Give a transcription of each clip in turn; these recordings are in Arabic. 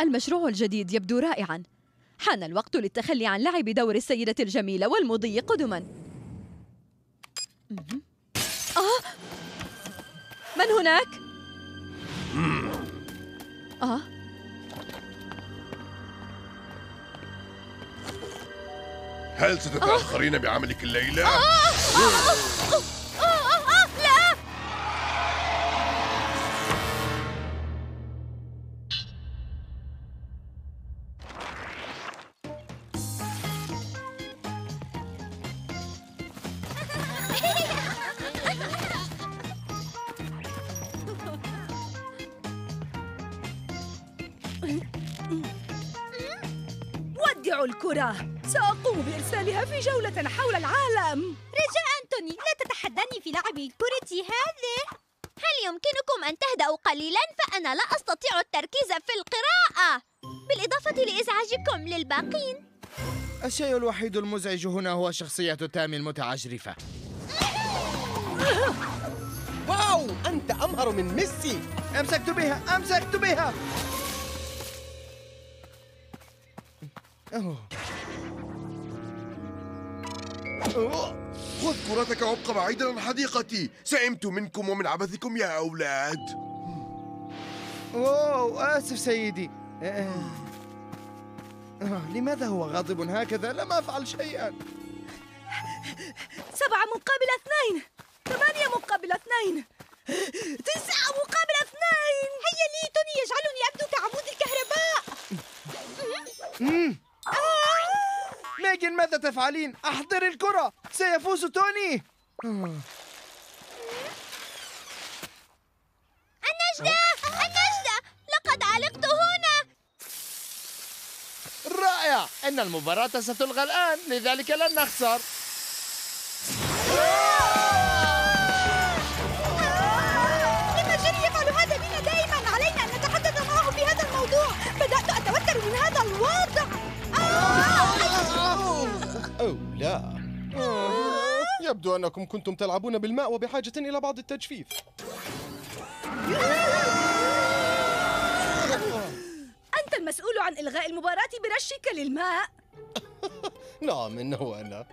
المشروع الجديد يبدو رائعا. حان الوقت للتخلي عن لعب دور السيدة الجميلة والمضي قدما. آه! من هناك؟ آه! هل ستتأخرين بعملك الليلة؟ ودعوا الكرة. سأقوم بإرسالها في جولة حول العالم. رجاء أنتوني لا تتحداني في لعب الكرة هذه. هل يمكنكم أن تهدأوا قليلا فأنا لا أستطيع التركيز في القراءة؟ بالإضافة لإزعاجكم للباقين. الشيء الوحيد المزعج هنا هو شخصية تامي المتعجرفة. واو أنت أمهر من ميسي أمسكت بها أمسكت بها أوه. أوه، خذ كرتك وابق بعيدا عن حديقتي سئمت منكم ومن عبثكم يا أولاد أوه آسف سيدي آه. آه. لماذا هو غاضب هكذا؟ لم أفعل شيئا سبعة مقابل اثنين ثمانية مقابل اثنين. تسعة مقابل اثنين. هيا لي توني يجعلني أبدو كعمود الكهرباء. مم. ميغن ماذا تفعلين؟ أحضر الكرة. سيفوز توني. آه. النجدة النجدة. لقد علقت هنا. رائع. إن المباراة ستلغى الآن لذلك لن نخسر. يبدو أنكم كنتم تلعبون بالماء وبحاجة إلى بعض التجفيف. أنت المسؤول عن إلغاء المباراة برشك للماء. نعم إنه أنا.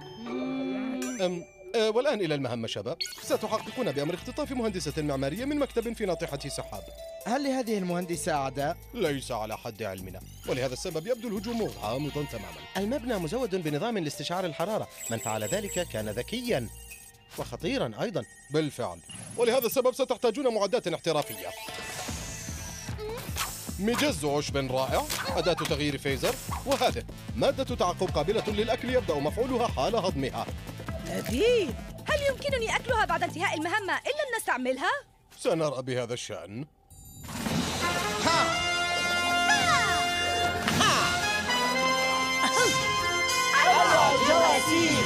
أم والآن إلى المهمة شباب. ستحققون بأمر اختطاف مهندسة معمارية من مكتب في ناطحة سحاب. هل لهذه المهندسة أعداء؟ ليس على حد علمنا. ولهذا السبب يبدو الهجوم غامضا تماما. المبنى مزود بنظام لاستشعار الحرارة. من فعل ذلك كان ذكيا وخطيرا أيضا. بالفعل. ولهذا السبب ستحتاجون معدات احترافية. مجز عشب رائع أداة تغيير فيزر وهذه مادة تعقب قابلة للأكل يبدأ مفعولها حال هضمها. لذيذ هل يمكنني أكلها بعد انتهاء المهمة إن لم نستعملها؟ سنرى بهذا الشأن. حسنا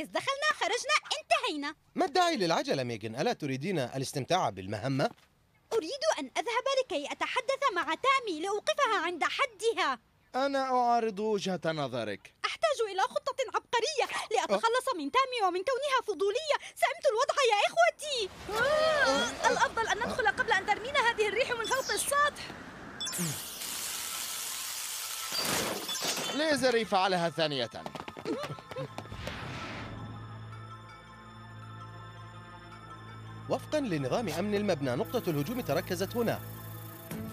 فلنركز دخلنا خرجنا انتهينا. ما الداعي للعجلة ميغن ألا تريدين الاستمتاع بالمهمة؟ أريد أن أذهب لكي أتحدث مع تامي لأوقفها عند حدها. أنا أعارض وجهة نظرك. أحتاج إلى خطة عبقرية لأتخلص من تامي ومن كونها فضولية. سئمت الوضع يا إخوتي. آه، الأفضل أن ندخل قبل أن ترمينا هذه الريح من فوق السطح. ليزري فعلها ثانية. وفقا لنظام أمن المبنى نقطة الهجوم تركزت هنا.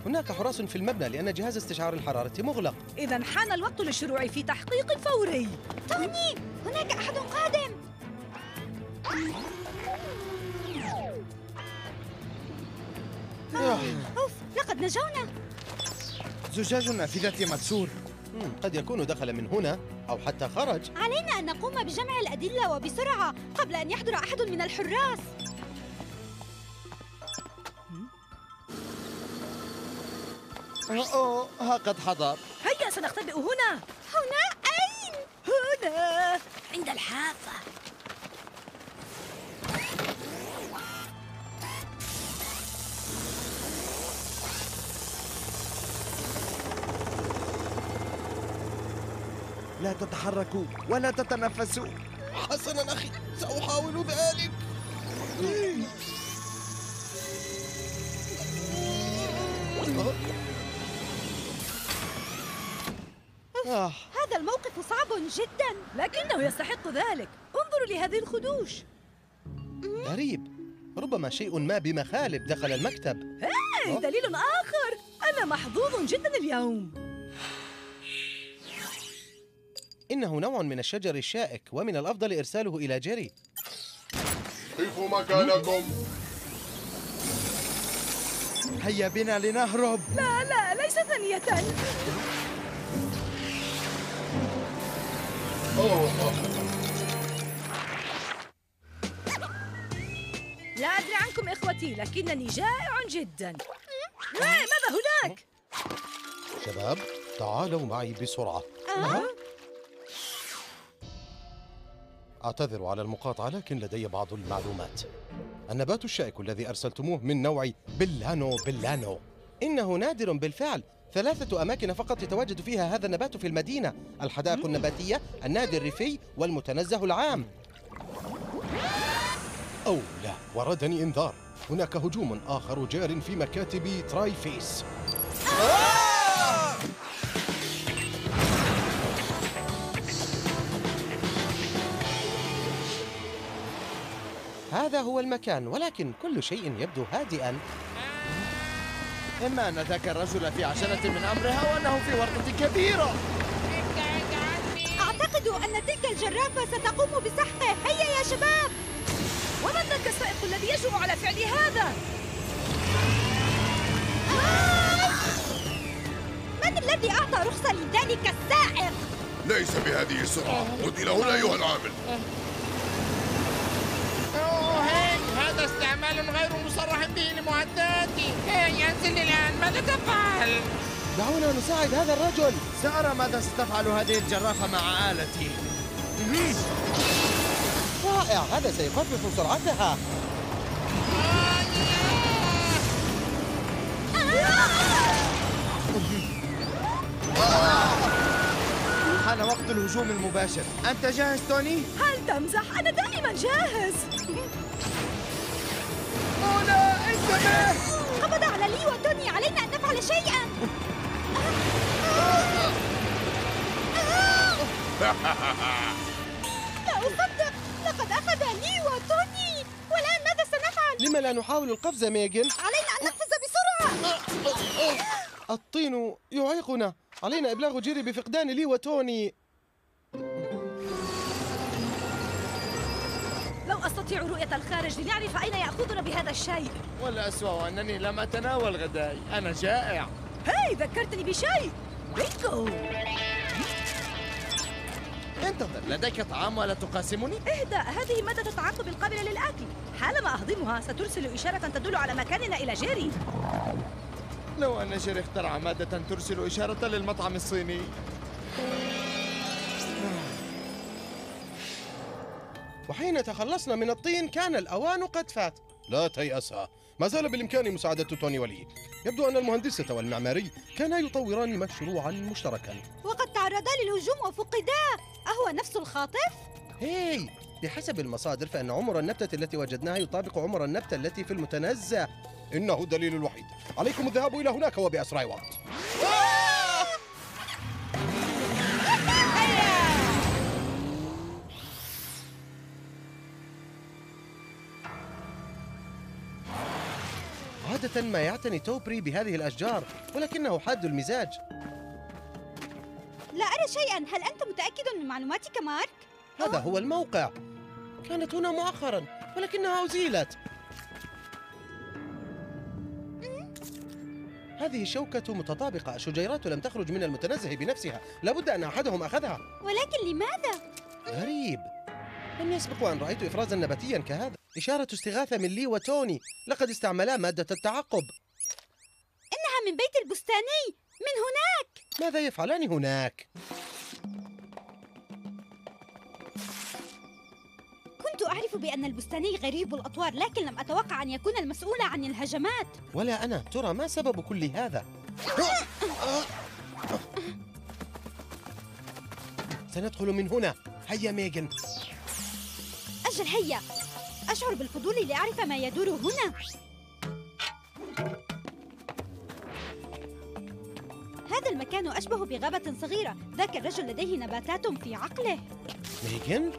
هناك حراس في المبنى لأن جهاز استشعار الحرارة مغلق. إذا حان الوقت للشروع في تحقيق فوري. توني هناك أحد قادم. أوف لقد نجونا. زجاج النافذة مكسور. قد يكون دخل من هنا أو حتى خرج. علينا أن نقوم بجمع الأدلة وبسرعة قبل أن يحضر أحد من الحراس. أوه ها قد حضر. هيا سنختبئ هنا. هنا؟ أين؟ هنا. عند الحافة. لا تتحركوا ولا تتنفسوا. حسنا أخي سأحاول ذلك. آه. هذا الموقف صعب جدا. لكنه يستحق ذلك. انظروا لهذه الخدوش. غريب. ربما شيء ما بمخالب دخل المكتب. هاي دليل آخر. أنا محظوظ جدا اليوم. إنه نوع من الشجر الشائك ومن الأفضل إرساله إلى جيري. قفوا مكانكم؟ هيا بنا لنهرب. لا لا ليس ثانية. لا أدري عنكم إخوتي لكنني جائع جدا. ماذا هناك؟ شباب تعالوا معي بسرعة. أعتذر على المقاطعة لكن لدي بعض المعلومات. النبات الشائك الذي أرسلتموه من نوع بلانو بلانو. إنه نادر بالفعل. ثلاثة أماكن فقط يتواجد فيها هذا النبات في المدينة الحدائق النباتية النادي الريفي والمتنزه العام. أو لا وردني إنذار. هناك هجوم آخر جار في مكاتب ترايفيس. هذا هو المكان ولكن كل شيء يبدو هادئا. إما أن ذاك الرجل في عجلة من أمرها وأنه في ورطة كبيرة. أعتقد أن تلك الجرافة ستقوم بسحقه هيا يا شباب! ومن ذاك السائق الذي يجرؤ على فعل هذا؟ من الذي أعطى رخصة لذلك السائق؟ ليس بهذه السرعة. عد إلى هنا أيها العامل. هذا استعمال غير مصرح به لمعداتي هاي انزل الآن. ماذا تفعل؟ دعونا نساعد هذا الرجل. سأرى ماذا ستفعل هذه الجرافة مع آلتي. رائع هذا سيخفف سرعتها. حان وقت الهجوم المباشر. أنت جاهز توني؟ هل تمزح؟ أنا دائما جاهز. أولا انتبه! قبض على لي وتوني علينا أن نفعل شيئا! لا أصدق! لقد أخذ لي وتوني والآن ماذا سنفعل؟ لما لا نحاول القفز ميغن علينا أن نقفز بسرعة! الطين يعيقنا! علينا إبلاغ جيري بفقدان لي وتوني! أستطيع رؤية الخارج لنعرف أين يأخذنا بهذا الشيء. والأسوأ أنني لم أتناول غداي أنا جائع. هاي ذكرتني بشيء. بينجو انتظر لديك طعام ولا تقاسمني؟ اهدأ هذه مادة التعقب القابلة للأكل. حالما أهضمها سترسل إشارة تدل على مكاننا إلى جيري. لو أن جيري اخترع مادة ترسل إشارة للمطعم الصيني. وحين تخلصنا من الطين كان الأوان قد فات. لا تيأسا ما زال بالإمكان مساعدة توني ولي. يبدو أن المهندسة والمعماري كانا يطوران مشروعا مشتركا. وقد تعرضا للهجوم وفقدا. أهو نفس الخاطف؟ هاي بحسب المصادر فإن عمر النبتة التي وجدناها يطابق عمر النبتة التي في المتنزه. إنه الدليل الوحيد. عليكم الذهاب إلى هناك وبأسرع وقت. عادة ما يعتني توبري بهذه الأشجار ولكنه حاد المزاج. لا أرى شيئا. هل أنت متأكد من معلوماتك مارك؟ هذا هو الموقع. كانت هنا مؤخرا ولكنها أزيلت. هذه الشوكة متطابقة. الشجيرات لم تخرج من المتنزه بنفسها. لابد أن أحدهم أخذها. ولكن لماذا؟ غريب. لم يسبق أن رأيت إفرازا نباتيا كهذا. إشارة استغاثة من لي وتوني. لقد استعملا مادة التعقب. إنها من بيت البستاني. من هناك. ماذا يفعلان هناك؟ كنت أعرف بأن البستاني غريب الأطوار لكن لم أتوقع أن يكون المسؤول عن الهجمات. ولا أنا. ترى ما سبب كل هذا؟ سندخل من هنا. هيا ميغن. أجل هيا أشعر بالفضول لأعرف ما يدور هنا. هذا المكان أشبه بغابة صغيرة. ذاك الرجل لديه نباتات في عقله. ميغن؟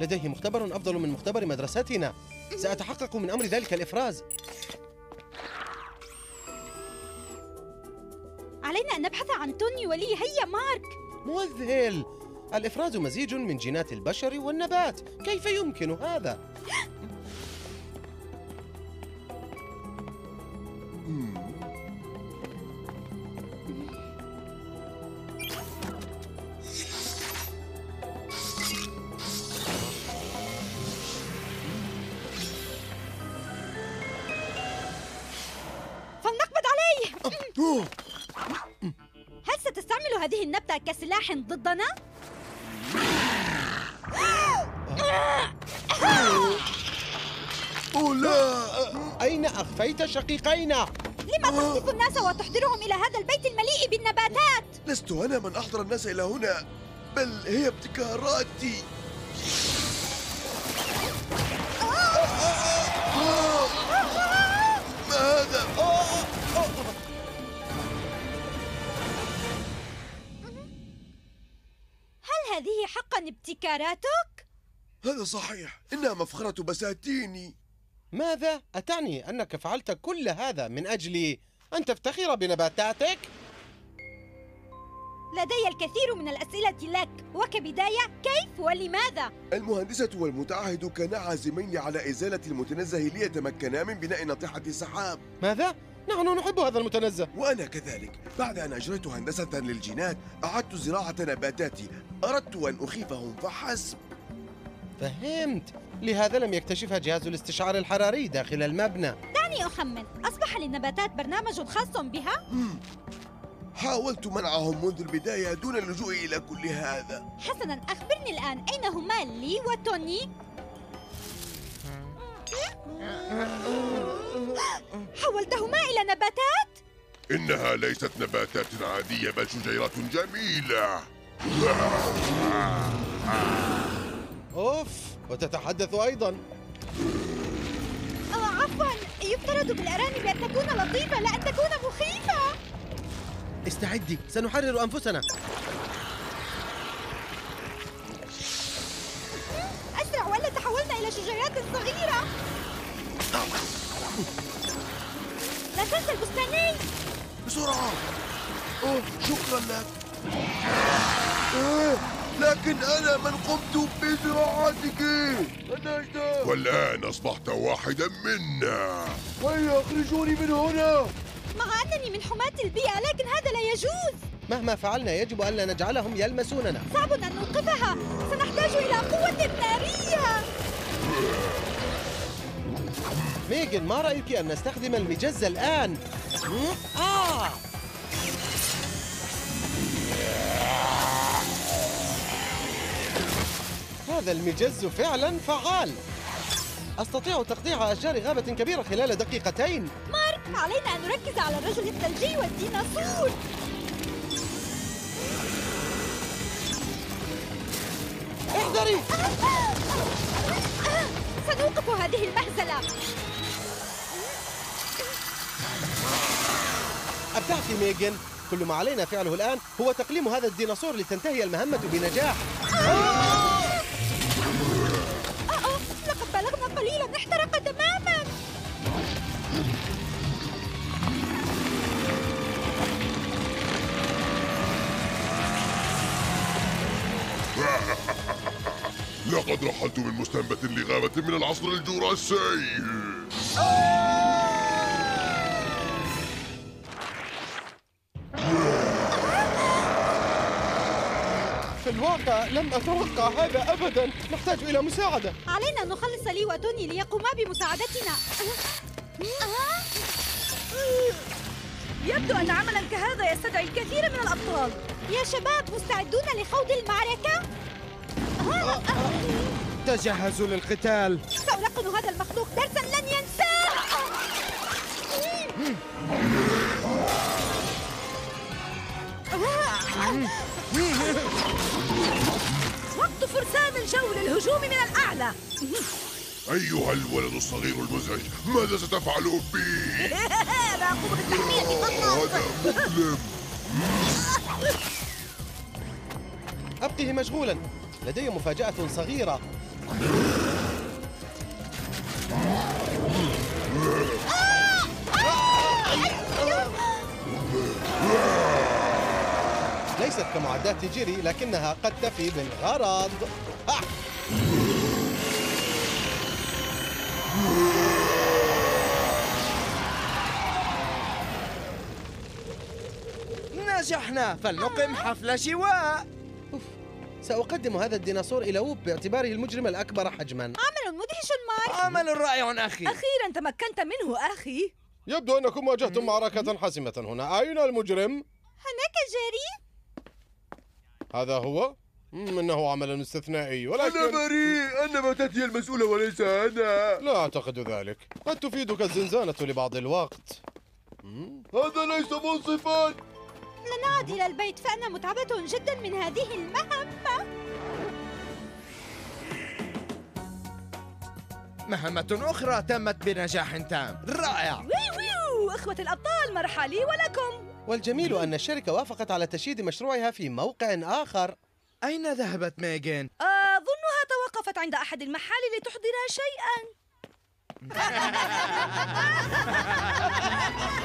لديه مختبر أفضل من مختبر مدرستنا. سأتحقق من أمر ذلك الإفراز. علينا أن نبحث عن توني ولي هيا مارك. مذهل. الإفراز مزيج من جينات البشر والنبات كيف يمكن هذا؟ فلنقبض عليه هل ستستعمل هذه النبتة كسلاح ضدنا؟ أوه لا أين أخفيت شقيقينا؟ لما تخطف الناس وتحضرهم إلى هذا البيت المليء بالنباتات؟ لست أنا من أحضر الناس إلى هنا بل هي ابتكاراتي ما هذا؟ هل هذه حقا ابتكاراتك؟ هذا صحيح إنها مفخرة بساتيني ماذا؟ أتعني أنك فعلت كل هذا من أجل أن تفتخر بنباتاتك؟ لدي الكثير من الأسئلة لك وكبداية كيف ولماذا؟ المهندسة والمتعهد كانا عازمين على إزالة المتنزه ليتمكنا من بناء ناطحة سحاب ماذا؟ نحن نحب هذا المتنزه وأنا كذلك بعد أن أجريت هندسة للجينات أعدت زراعة نباتاتي أردت أن أخيفهم فحسب فهمت لهذا لم يكتشفها جهاز الاستشعار الحراري داخل المبنى دعني أخمن أصبح للنباتات برنامج خاص بها؟ حاولت منعهم منذ البداية دون اللجوء إلى كل هذا حسنا أخبرني الآن أين هما لي وتوني؟ حولتهما إلى نباتات؟ إنها ليست نباتات عادية بل شجيرات جميلة أوف وتتحدث أيضا. آه عفوا يفترض بالأرانب أن تكون لطيفة لا أن تكون مخيفة. استعدي سنحرر أنفسنا. أسرع ولا تحولنا إلى شجيرات صغيرة. لا تنسى البستاني بسرعة. أوه شكرا لك. لكن أنا من قمت بزراعتك أنا والآن أصبحت واحدا منا. هيا أخرجوني من هنا؟ مع أنني من حماة البيئة لكن هذا لا يجوز. مهما فعلنا يجب ألا نجعلهم يلمسوننا. صعب أن نوقفها. سنحتاج إلى قوة نارية ميغن ما رأيك أن نستخدم المجز الآن؟ آه! هذا المجز فعلا فعال. أستطيع تقطيع أشجار غابة كبيرة خلال دقيقتين. مارك علينا أن نركز على الرجل الثلجي والديناصور. احذري! سنوقف هذه المهزلة أبدعت ميغن. كل ما علينا فعله الآن هو تقليم هذا الديناصور لتنتهي المهمة بنجاح. رحلت من مستنبت لغابة من العصر الجوراسي في الواقع لم أتوقع هذا أبدا. نحتاج إلى مساعدة. علينا أن نخلص لي وتوني ليقوما بمساعدتنا. يبدو أن عملا كهذا يستدعي الكثير من الأبطال. يا شباب مستعدون لخوض المعركة؟ تجهزوا للقتال. سألقن هذا المخلوق درسا لن ينساه. وقت فرسان الجو للهجوم من الأعلى. أيها الولد الصغير المزعج ماذا ستفعل بي؟ راقب التحمية فقط. هذا مؤلم أبقه مشغولا. لدي مفاجأة صغيرة. ليست كمعدات جيري لكنها قد تفي بالغرض. آه! نجحنا. فلنقم حفل شواء. سأقدم هذا الديناصور إلى ووب باعتباره المجرم الأكبر حجما. عمل مدهش مارك عمل رائع أخي. أخيرا تمكنت منه أخي. يبدو أنكم واجهتم معركة حاسمة هنا. أين المجرم؟ هناك جاري هذا هو؟ إنه عمل استثنائي أنا ولكن بريء. النباتات هي المسؤولة وليس أنا. لا أعتقد ذلك. قد تفيدك الزنزانة لبعض الوقت. هذا ليس منصفا. لنعد إلى البيت فأنا متعبة جدا من هذه المهمة. مهمة أخرى تمت بنجاح تام. رائع. ويو ويو. إخوة الأبطال مرحى لي ولكم. والجميل أن الشركة وافقت على تشييد مشروعها في موقع آخر. أين ذهبت ميغان؟ أظنها توقفت عند أحد المحال لتحضر شيئا.